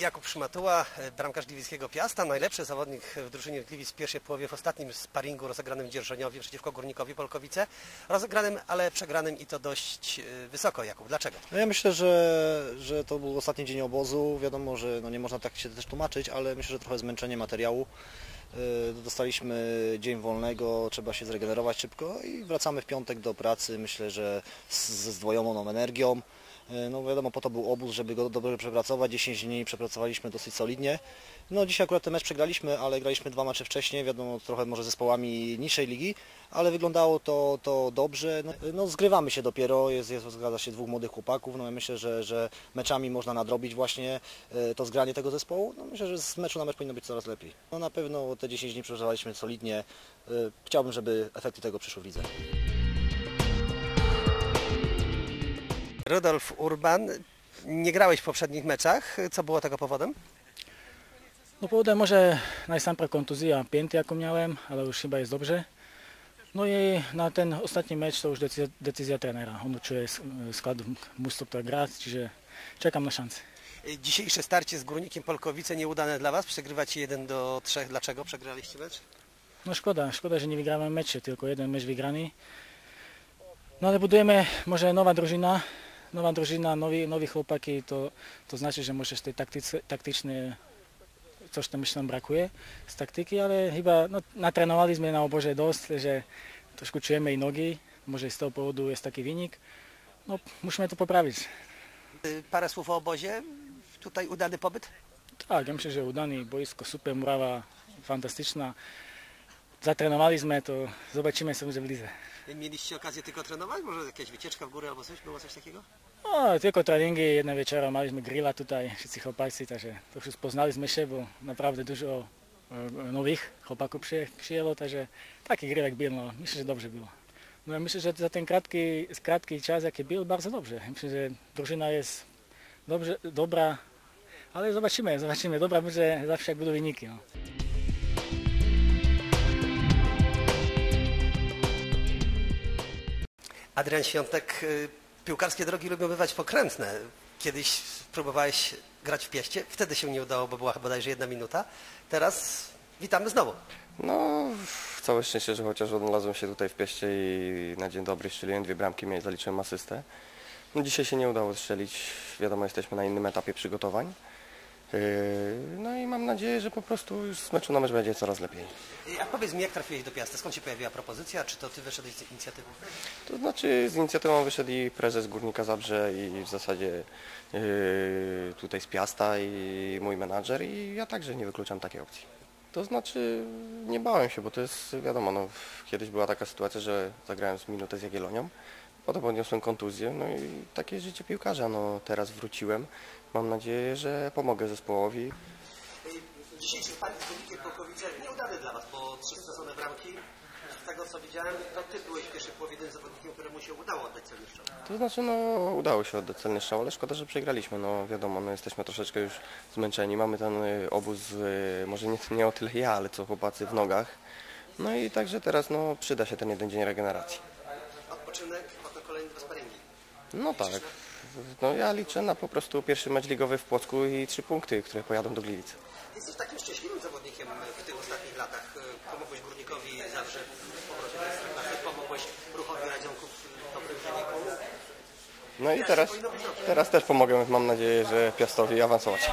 Jakub Szmatuła, e, bramkarz Gliwickiego Piasta, najlepszy zawodnik w drużynie Gliwic w pierwszej połowie w ostatnim sparingu rozegranym w Dzierżoniowie przeciwko Górnikowi Polkowice. Rozegranym, ale przegranym i to dość e, wysoko. Jakub, dlaczego? No ja myślę, że, że to był ostatni dzień obozu. Wiadomo, że no nie można tak się też tłumaczyć, ale myślę, że trochę zmęczenie materiału. Yy, Dostaliśmy dzień wolnego, trzeba się zregenerować szybko i wracamy w piątek do pracy. Myślę, że ze zdwojoną energią. Yy, No wiadomo, po to był obóz, żeby go dobrze przepracować. 10 dni przepracowaliśmy dosyć solidnie. No dzisiaj akurat ten mecz przegraliśmy, ale graliśmy dwa mecze wcześniej, wiadomo, trochę może zespołami niższej ligi, ale wyglądało to, to dobrze. No, no zgrywamy się dopiero, jest, jest zgadza się dwóch młodych chłopaków, no ja myślę, że, że meczami można nadrobić właśnie e, to zgranie tego zespołu. No myślę, że z meczu na mecz powinno być coraz lepiej. No na pewno te 10 dni przepracowaliśmy solidnie. E, Chciałbym, żeby efekty tego przyszły w lidze. Rudolf Urban, nie grałeś w poprzednich meczach. Co było tego powodem? No powodem może najsampra kontuzja pięty jaką miałem, ale już chyba jest dobrze. No i na ten ostatni mecz to już decyzja, decyzja trenera. On uczył skład mnóstwo, która gra, čiže czekam na szansę. Dzisiejsze starcie z Górnikiem Polkowice nieudane dla Was. Przegrywacie 1 do 3. Dlaczego przegraliście mecz? No szkoda, szkoda, że nie wygramy mecze, tylko jeden mecz wygrany. No ale budujemy może nowa drużyna, nowa drużyna, nowi, nowi chłopaki, to, to znaczy, że może z tej taktyce, taktycznej coś tam myślę brakuje z taktyki, ale chyba no, natrenowaliśmy na obozie dost, że troszkę czujemy i nogi, może z tego powodu jest taki wynik. No musimy to poprawić. Parę słów o obozie. Tutaj udany pobyt. Tak, ja myślę, że udany, boisko super, murawa fantastyczna. Zatrenowaliśmy, to zobaczymy sobie w lidze. Mieliście okazję tylko trenować? Może jakaś wycieczka w górę albo coś? Było coś takiego? No, tylko treningi, jedna wieczora maliśmy grilla tutaj, wszyscy chłopacy, także to już poznaliśmy się, bo naprawdę dużo e, nowych chłopaków przyje- przyjęło, także taki grillek był, no, myślę, że dobrze było. No, myślę, że za ten krótki, krótki czas, jaki był, bardzo dobrze. Myślę, że drużyna jest dobrze, dobra, ale zobaczymy, zobaczymy. Dobra będzie zawsze jak będą wyniki. No. Adrian Świątek, y, piłkarskie drogi lubią bywać pokrętne. Kiedyś próbowałeś grać w pieście, wtedy się nie udało, bo była chyba bodajże jedna minuta. Teraz witamy znowu. No, całe szczęście, że chociaż odnalazłem się tutaj w pieście i na dzień dobry strzeliłem dwie bramki, miałem zaliczyłem asystę. No, dzisiaj się nie udało strzelić, wiadomo, jesteśmy na innym etapie przygotowań. Yy, No mam nadzieję, że po prostu już z meczu na mecz będzie coraz lepiej. A powiedz mi, jak trafiłeś do Piasta? Skąd się pojawiła propozycja? Czy to ty wyszedłeś z inicjatywą? To znaczy z inicjatywą wyszedł i prezes Górnika Zabrze i w zasadzie yy, tutaj z Piasta i mój menadżer i ja także nie wykluczam takiej opcji. To znaczy nie bałem się, bo to jest wiadomo, no, kiedyś była taka sytuacja, że zagrałem z minutę z Jagiellonią, potem odniosłem kontuzję, no i takie życie piłkarza, no teraz wróciłem. Mam nadzieję, że pomogę zespołowi. Dzisiejszy sparing z Górnikiem Polkowice nieudany dla Was, bo trzy stracone bramki. Z tego co widziałem, to ty byłeś w pierwszej połowie jednym zawodnikiem, któremu się udało oddać celny strzał. To znaczy, no udało się oddać celny strzał, ale szkoda, że przegraliśmy. No wiadomo, no, jesteśmy troszeczkę już zmęczeni. Mamy ten y, obóz, y, może nie, nie o tyle ja, ale co chłopacy w nogach. No i także teraz no, przyda się ten jeden dzień regeneracji. Odpoczynek, potem kolejne dwa sparingi. No tak. No ja liczę na po prostu pierwszy mecz ligowy w Płocku i trzy punkty, które pojadą do Gliwic. Jesteś takim szczęśliwym zawodnikiem w tych ostatnich latach. Y, Pomogłeś Górnikowi zawsze w powrocie do pomogłeś Ruchowi Radziąków w dobrym wyniku. No i teraz, teraz też pomogę, mam nadzieję, że Piastowi awansować.